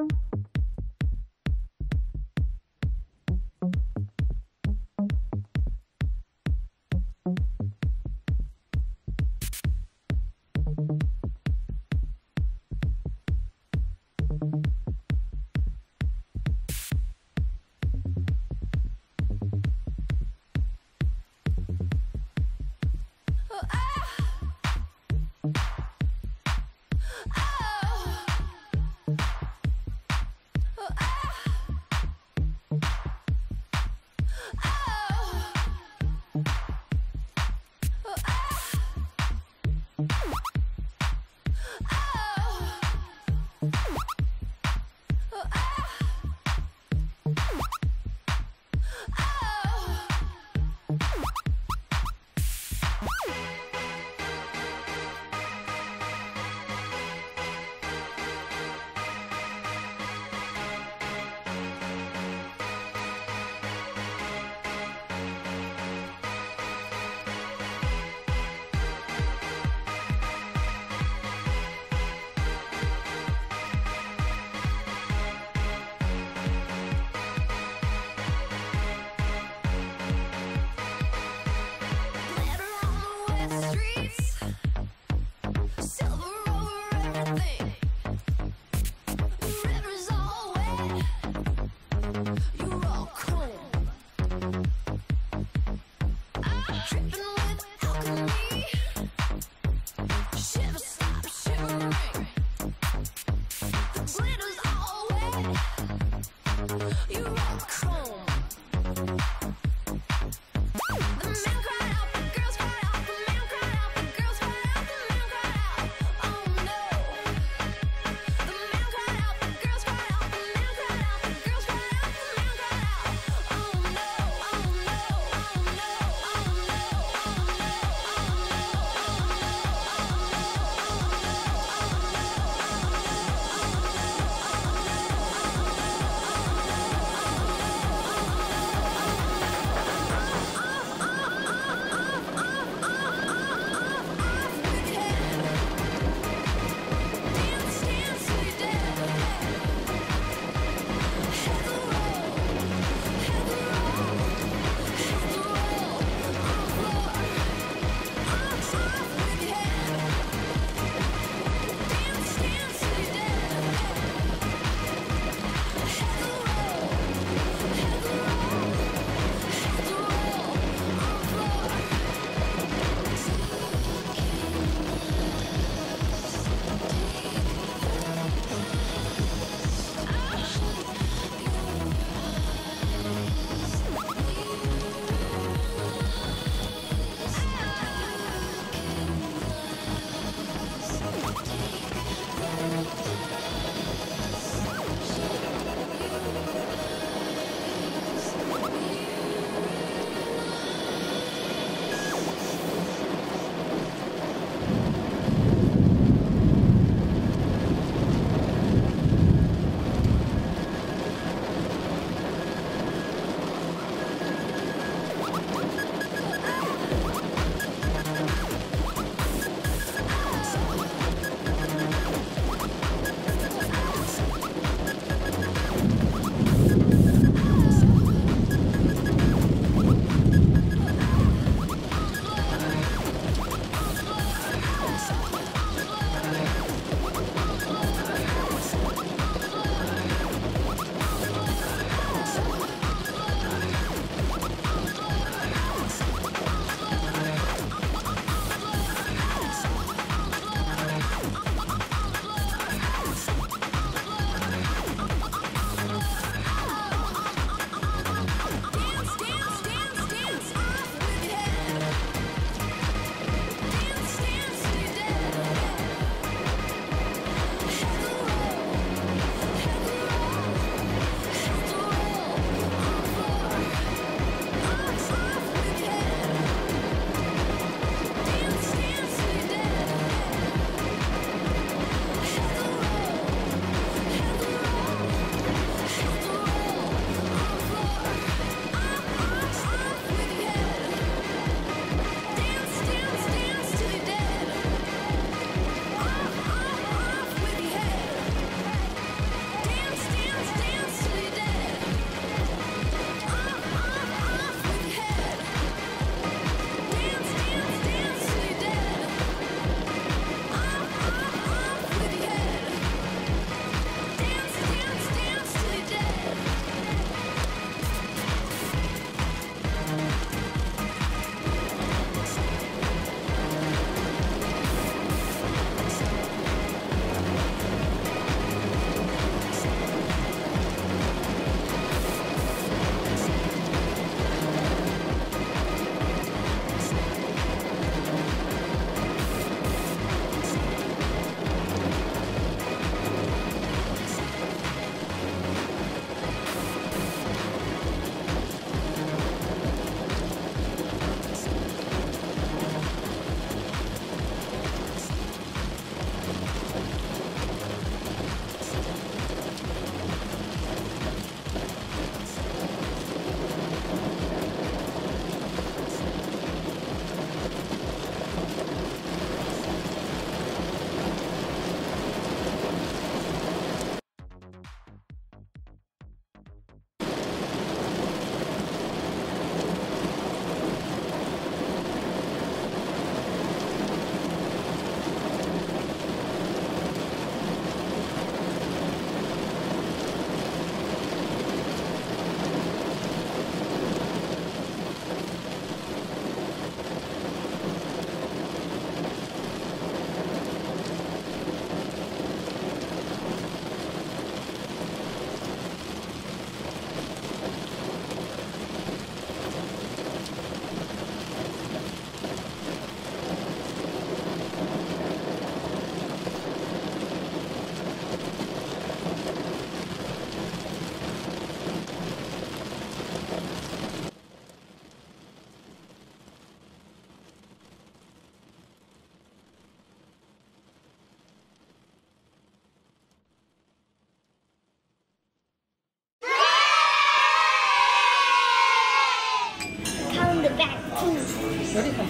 you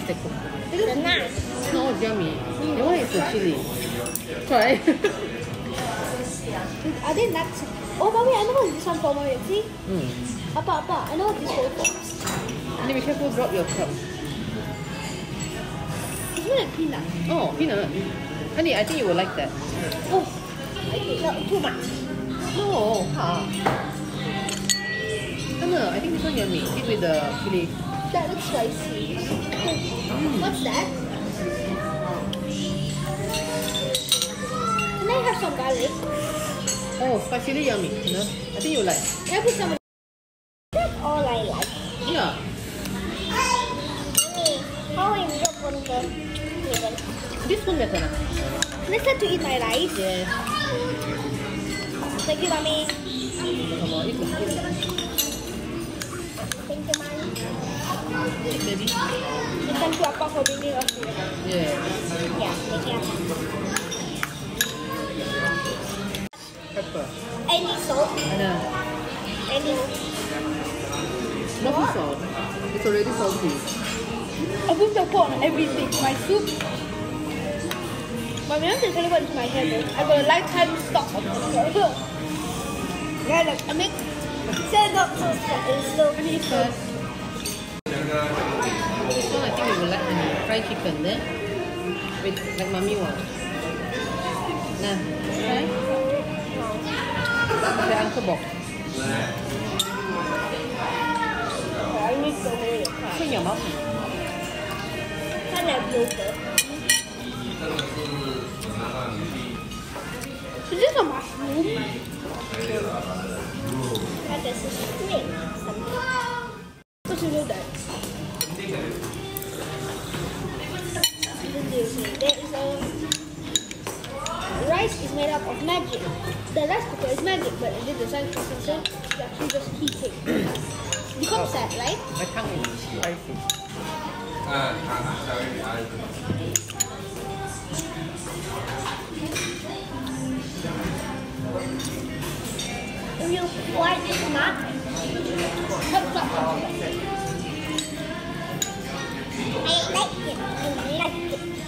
That one is the chili. Try. Are they nuts? Oh, mommy, I know what this one for, mommy. See? mm. Appa, Appa, I know what this one for. Honey, be careful, drop your cup. It's really like peanut. Oh, peanut. Honey, I think you will like that. Oh, okay, no, too much. No, ha. Anna, I think this one yummy. Eat with the chili. That looks spicy. What's that? Can I have some garlic? Oh, spicy yummy. You know? I think you like. Can I put some? That's all I like. Yeah. How I drop on the table. This one better. I start to eat my rice? Yes. Thank you, mommy. Come on, eat. Thank you, mommy. Baby. You, Appa, for bringing us. Yeah. Yeah, Pepper. Any salt? Anna, Any not salt. It's already salty. I put the pot on everything. My soup. I'm just tell you what is my hair. I got a lifetime stock of this. Yeah, like I make. Say not so it's so first. This one I think you will like honey. Fried chicken then. With like mommy one. Nah, try. The uncle box. I need to hold it. Put your mouth. Can I blow first? Is this a mushroom? That is a string. What you do that? rice is made up of magic. The rice cooker is magic, but it is the for concern. You actually just heat it. Becomes sad, right? My tongue is spicy. Uh, sorry, You why this not? I like it. I like it.